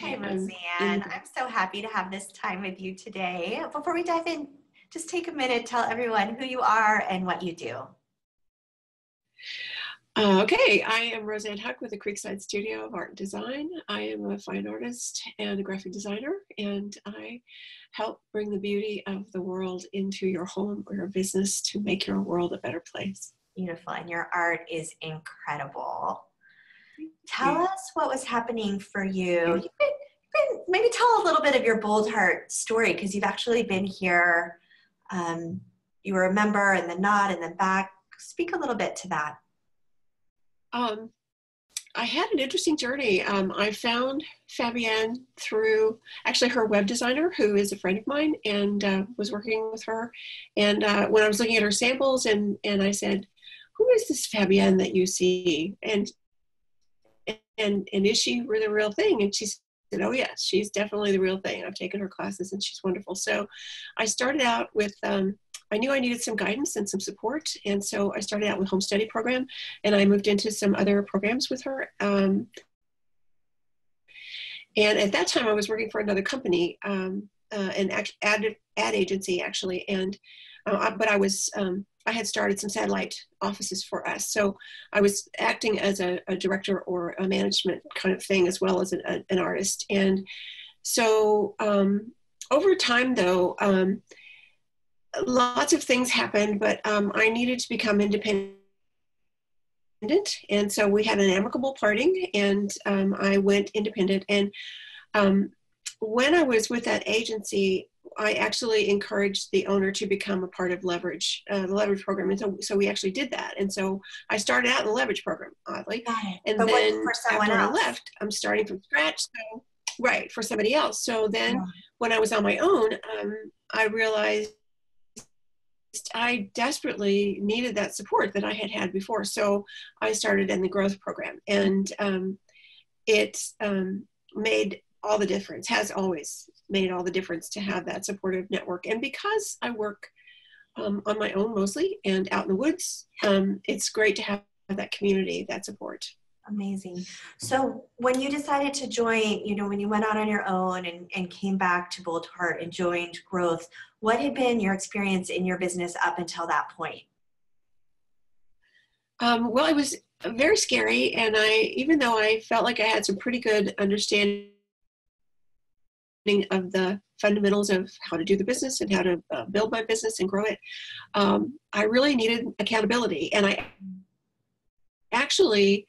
Hi, Rose Anne. I'm so happy to have this time with you today. Before we dive in, just take a minute, tell everyone who you are and what you do. Uh, okay, I am Rose Anne Huck with the Creekside Studio of Art and Design. I am a fine artist and a graphic designer, and I help bring the beauty of the world into your home or your business to make your world a better place. Beautiful, and your art is incredible. Tell us what was happening for you. You've been, been, maybe tell a little bit of your Boldheart story because you've actually been here. Um, you were a member and then not and then back. Speak a little bit to that. Um, I had an interesting journey. Um, I found Fabienne through actually her web designer, who is a friend of mine, and uh, was working with her. And uh, when I was looking at her samples, and and I said, "Who is this Fabienne that you see?" And and and is she the real thing? And she said, "Oh yes, she's definitely the real thing. I've taken her classes, and she's wonderful." So I started out with. Um, I knew I needed some guidance and some support, and so I started out with home study program, and I moved into some other programs with her. Um, and at that time, I was working for another company, um, uh, an ad, ad agency actually, and uh, but I was um, I had started some satellite offices for us. So I was acting as a, a director or a management kind of thing, as well as an, a, an artist. And so um, over time, though, um, lots of things happened, but um, I needed to become independent. And so we had an amicable parting, and um, I went independent. And um, when I was with that agency, I actually encouraged the owner to become a part of leverage, uh, the leverage program, and so so we actually did that. And so I started out in the leverage program, oddly, and but then after else? I left, I'm starting from scratch. So right for somebody else. So then yeah. when I was on my own, um, I realized I desperately needed that support that I had had before. So I started in the growth program, and um, it um, made all the difference, has always made all the difference to have that supportive network. And because I work um, on my own mostly and out in the woods, um, it's great to have that community, that support. Amazing. So when you decided to join, you know, when you went out on your own and, and came back to Boldheart and joined Growth, what had been your experience in your business up until that point? Um, well, it was very scary. And I, even though I felt like I had some pretty good understanding of the fundamentals of how to do the business and how to uh, build my business and grow it, um, I really needed accountability. And I actually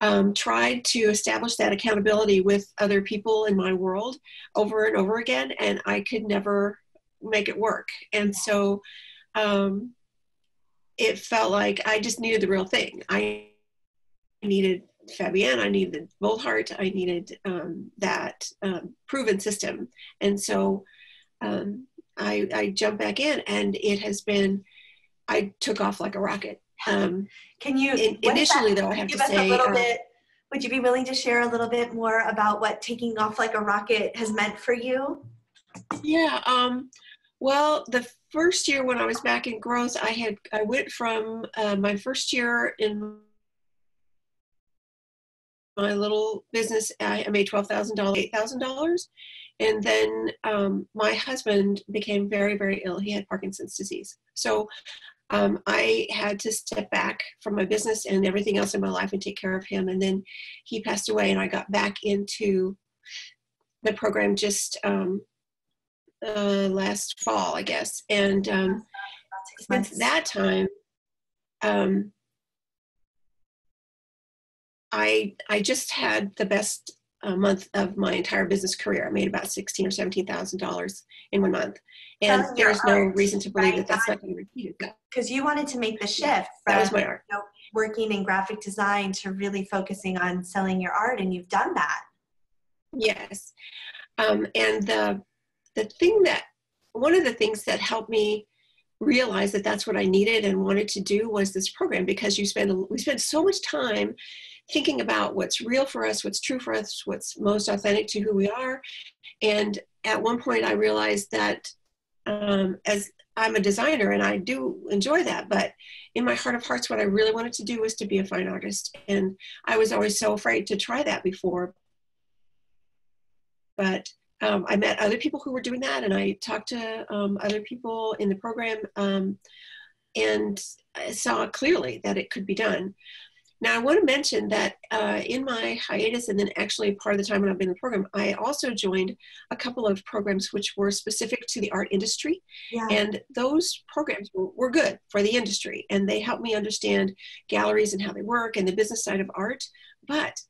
um, tried to establish that accountability with other people in my world over and over again, and I could never make it work. And so um, it felt like I just needed the real thing. I needed Fabienne, I needed Boldheart, I needed um, that um, proven system. And so um, I, I jumped back in, and it has been, I took off like a rocket. Um, Can you, in, initially, though, I have give to us say, a little uh, bit, would you be willing to share a little bit more about what taking off like a rocket has meant for you? Yeah. Um, well, the first year when I was back in growth, I had I went from uh, my first year in my little business, I made twelve thousand dollars, eight thousand dollars, and then um, my husband became very, very ill. He had Parkinson's disease, so um, I had to step back from my business and everything else in my life and take care of him. And then he passed away, and I got back into the program just um, uh, last fall, I guess. And um, since that time, um, I I just had the best uh, month of my entire business career. I made about sixteen or seventeen thousand dollars in one month, and there's no reason to believe right? that that's not going to repeat itself. Because you wanted to make the shift from that was my art. You know, working in graphic design to really focusing on selling your art, and you've done that. Yes, um, and the the thing that one of the things that helped me realize that that's what I needed and wanted to do was this program because you spend we spend so much time thinking about what's real for us, what's true for us, what's most authentic to who we are. And at one point, I realized that um, as I'm a designer and I do enjoy that, but in my heart of hearts, what I really wanted to do was to be a fine artist. And I was always so afraid to try that before but um, I met other people who were doing that, and I talked to um, other people in the program, um, and I saw clearly that it could be done. Now, I want to mention that uh, in my hiatus, and then actually part of the time when I've been in the program, I also joined a couple of programs which were specific to the art industry. Yeah. And those programs were, were good for the industry, and they helped me understand galleries and how they work and the business side of art. But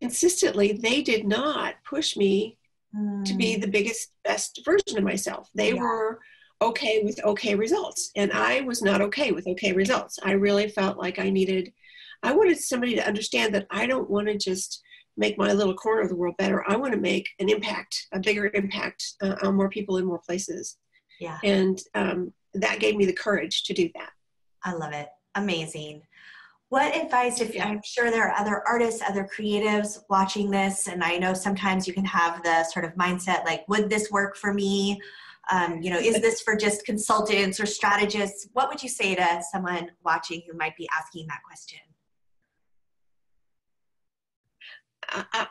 consistently, they did not push me mm. to be mm. the biggest, best version of myself. They yeah. were okay with okay results, and I was not okay with okay results. I really felt like I needed I wanted somebody to understand that I don't want to just make my little corner of the world better. I want to make an impact, a bigger impact uh, on more people in more places. Yeah. And um, that gave me the courage to do that. I love it. Amazing. What advice, if I'm sure there are other artists, other creatives watching this, and I know sometimes you can have the sort of mindset like, would this work for me? Um, you know, is this for just consultants or strategists? What would you say to someone watching who might be asking that question? I,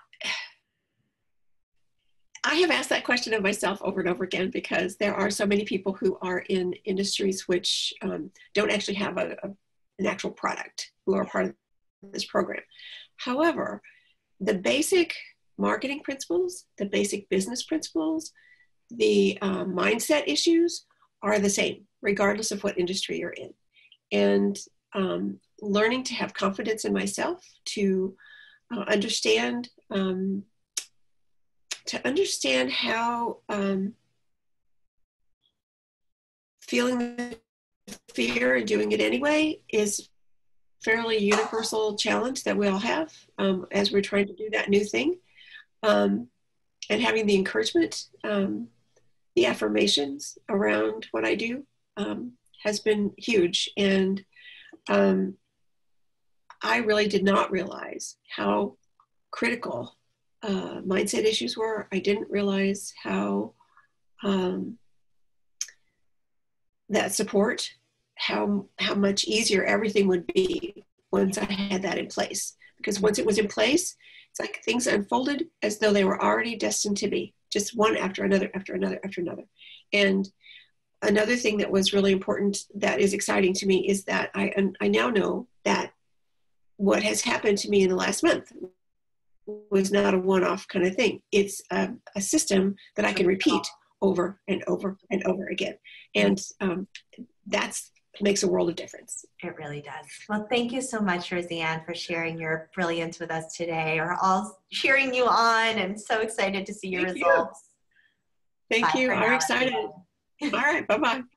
have asked that question of myself over and over again because there are so many people who are in industries which um, don't actually have a, a, an actual product who are part of this program. However, the basic marketing principles, the basic business principles, the um, mindset issues are the same, regardless of what industry you're in. And um, learning to have confidence in myself, to uh, understand um, to understand how um, feeling fear and doing it anyway is fairly universal challenge that we all have um, as we're trying to do that new thing. Um, and having the encouragement um, the affirmations around what i do um, has been huge. And um, I really did not realize how critical uh, mindset issues were. I didn't realize how um, that support, how how much easier everything would be once I had that in place. Because once it was in place, it's like things unfolded as though they were already destined to be, just one after another, after another, after another. And another thing that was really important that is exciting to me is that I I now know that what has happened to me in the last month was not a one-off kind of thing. It's a, a system that I can repeat over and over and over again, and um, that's makes a world of difference. It really does. Well, thank you so much, Rose Anne, for sharing your brilliance with us today. We're all cheering you on and so excited to see your thank results. You. Thank Bye you. I'm excited. all right. Bye bye.